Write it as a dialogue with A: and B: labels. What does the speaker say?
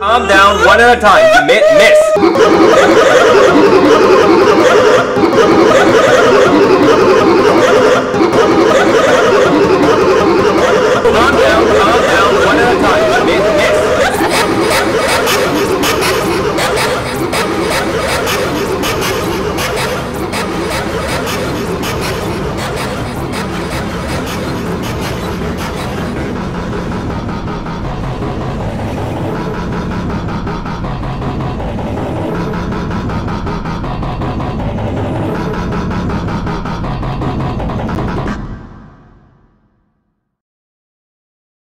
A: Calm down one at a time. Miss.